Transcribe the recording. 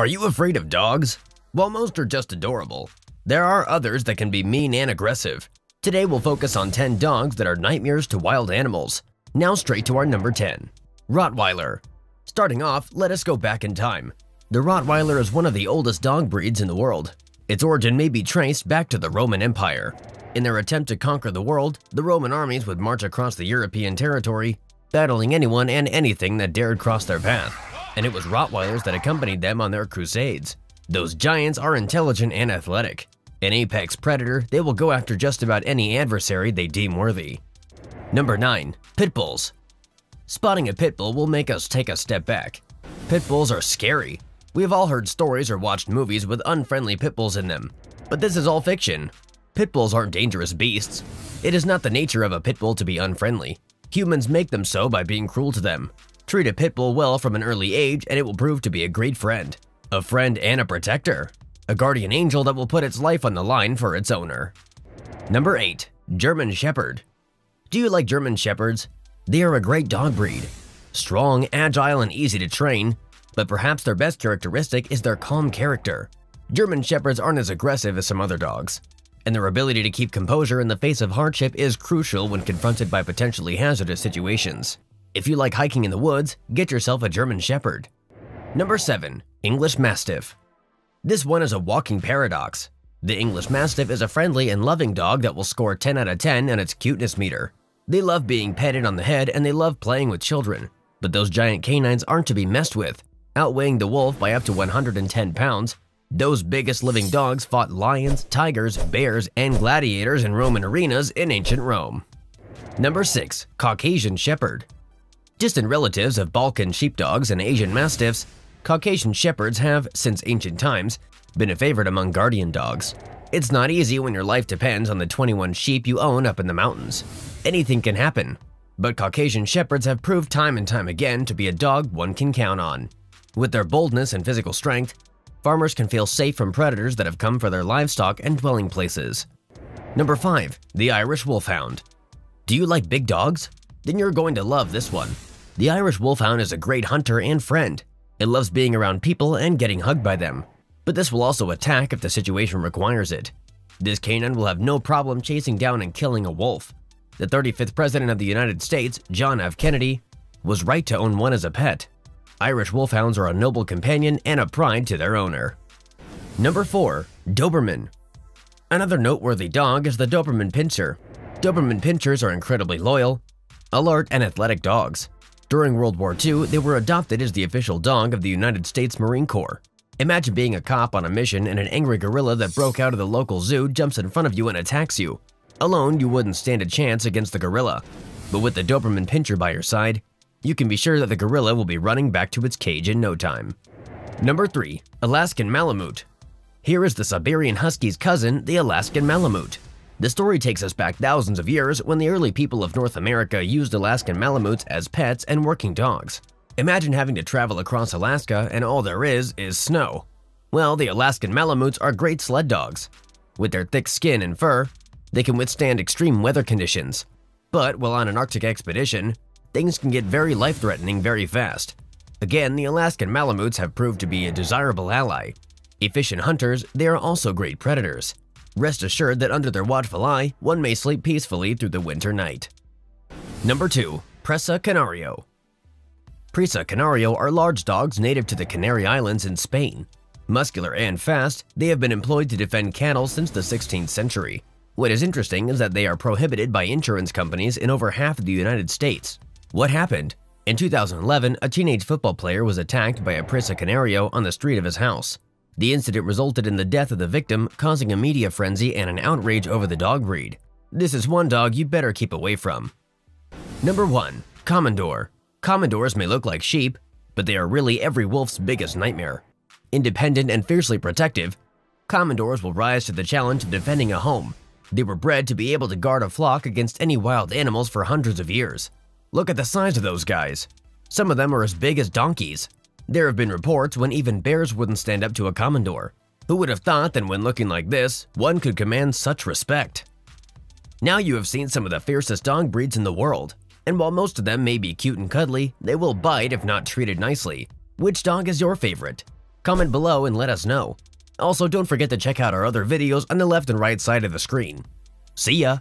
Are you afraid of dogs? While most are just adorable, there are others that can be mean and aggressive. Today we'll focus on 10 dogs that are nightmares to wild animals. Now straight to our number 10. Rottweiler. Starting off, let us go back in time. The Rottweiler is one of the oldest dog breeds in the world. Its origin may be traced back to the Roman Empire. In their attempt to conquer the world, the Roman armies would march across the European territory, battling anyone and anything that dared cross their path. And it was Rottweilers that accompanied them on their crusades. Those giants are intelligent and athletic. An apex predator, they will go after just about any adversary they deem worthy. Number 9. Pit Bulls Spotting a pit bull will make us take a step back. Pit bulls are scary. We have all heard stories or watched movies with unfriendly pit bulls in them. But this is all fiction. Pit bulls aren't dangerous beasts. It is not the nature of a pit bull to be unfriendly. Humans make them so by being cruel to them. Treat a pit bull well from an early age and it will prove to be a great friend. A friend and a protector. A guardian angel that will put its life on the line for its owner. Number 8. German Shepherd Do you like German Shepherds? They are a great dog breed. Strong, agile, and easy to train, but perhaps their best characteristic is their calm character. German Shepherds aren't as aggressive as some other dogs, and their ability to keep composure in the face of hardship is crucial when confronted by potentially hazardous situations. If you like hiking in the woods, get yourself a German Shepherd. Number 7. English Mastiff This one is a walking paradox. The English Mastiff is a friendly and loving dog that will score 10 out of 10 on its cuteness meter. They love being petted on the head and they love playing with children. But those giant canines aren't to be messed with. Outweighing the wolf by up to 110 pounds, those biggest living dogs fought lions, tigers, bears, and gladiators in Roman arenas in ancient Rome. Number 6. Caucasian Shepherd Distant relatives of Balkan sheepdogs and Asian mastiffs, Caucasian Shepherds have, since ancient times, been a favorite among guardian dogs. It's not easy when your life depends on the 21 sheep you own up in the mountains anything can happen. But Caucasian Shepherds have proved time and time again to be a dog one can count on. With their boldness and physical strength, farmers can feel safe from predators that have come for their livestock and dwelling places. Number 5. The Irish Wolfhound Do you like big dogs? Then you're going to love this one. The Irish Wolfhound is a great hunter and friend. It loves being around people and getting hugged by them. But this will also attack if the situation requires it. This canine will have no problem chasing down and killing a wolf. The 35th President of the United States, John F. Kennedy, was right to own one as a pet. Irish Wolfhounds are a noble companion and a pride to their owner. Number 4. Doberman Another noteworthy dog is the Doberman Pinscher. Doberman Pinschers are incredibly loyal, alert, and athletic dogs. During World War II, they were adopted as the official dog of the United States Marine Corps. Imagine being a cop on a mission and an angry gorilla that broke out of the local zoo jumps in front of you and attacks you. Alone, you wouldn't stand a chance against the gorilla, but with the Doberman Pinscher by your side, you can be sure that the gorilla will be running back to its cage in no time. Number 3. Alaskan Malamute Here is the Siberian Husky's cousin, the Alaskan Malamute. The story takes us back thousands of years when the early people of North America used Alaskan Malamutes as pets and working dogs. Imagine having to travel across Alaska and all there is is snow. Well, the Alaskan Malamutes are great sled dogs. With their thick skin and fur, they can withstand extreme weather conditions. But while on an Arctic expedition, things can get very life-threatening very fast. Again, the Alaskan Malamutes have proved to be a desirable ally. Efficient hunters, they are also great predators. Rest assured that under their watchful eye, one may sleep peacefully through the winter night. Number 2. Presa Canario Presa Canario are large dogs native to the Canary Islands in Spain. Muscular and fast, they have been employed to defend cattle since the 16th century. What is interesting is that they are prohibited by insurance companies in over half of the United States. What happened? In 2011, a teenage football player was attacked by a Presa Canario on the street of his house. The incident resulted in the death of the victim, causing a media frenzy and an outrage over the dog breed. This is one dog you better keep away from. Number 1. Komondor Komondors may look like sheep, but they are really every wolf's biggest nightmare. Independent and fiercely protective, Komondors will rise to the challenge of defending a home, they were bred to be able to guard a flock against any wild animals for hundreds of years. Look at the size of those guys. Some of them are as big as donkeys. There have been reports when even bears wouldn't stand up to a Komondor. Who would have thought that when looking like this, one could command such respect? Now you have seen some of the fiercest dog breeds in the world, and while most of them may be cute and cuddly, they will bite if not treated nicely. Which dog is your favorite? Comment below and let us know. Also, don't forget to check out our other videos on the left and right side of the screen. See ya!